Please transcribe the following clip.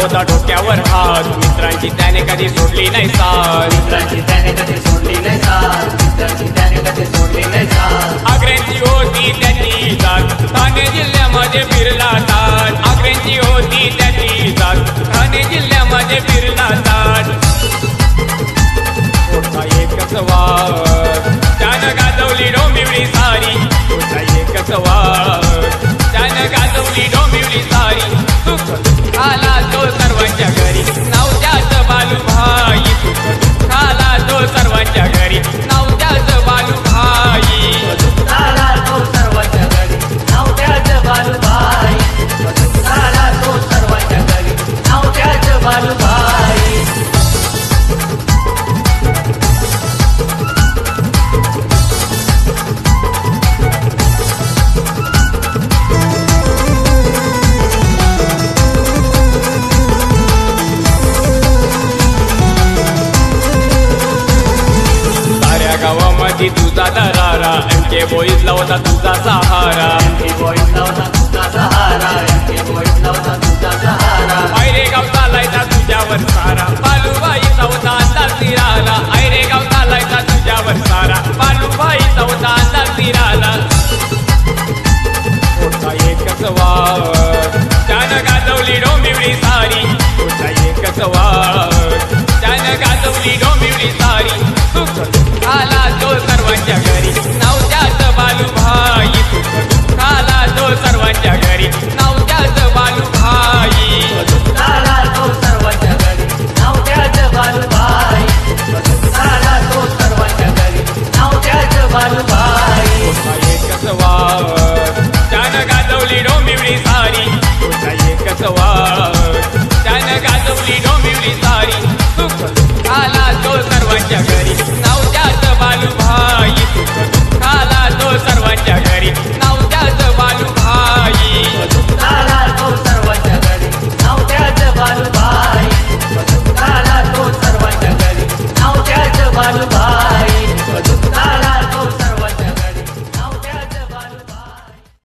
होता डोक्यावर हात. मित्रांची त्याने कधी सोडली नाही साथ. मित्रांची त्याने कधी सोडली नाही साथ मित्रांची त्याने कधी सोडली नाही साथ आग्र्यांची होती त्याची जात. ठाणे जिल्ह्यामध्ये फिरला जात आग्र्यांची होती त्याची जात. ठाणे जिल्ह्यामध्ये फिरला जात पोटा एकच वार. त्यानं गाजवली डोंबिवली सारी. पोटा एकच वार. त्यानं माझी तुझा दरारा. एमके बोईतला होता तुझा सहारा तुझा सहारा. आयरे गाव चालायचा तुझ्यावर सारा. बालूबाई चौदा अंदाज तिराला आयरे गाव चालायचा तुझ्यावर सारा. बालूबाई चौदा अंदाज तिराला पोटा एकच वार त्यानं गाजवली डोंबिवली सारी. पोटा एकच वार त्यानं सुख आला तो सर्वांच्या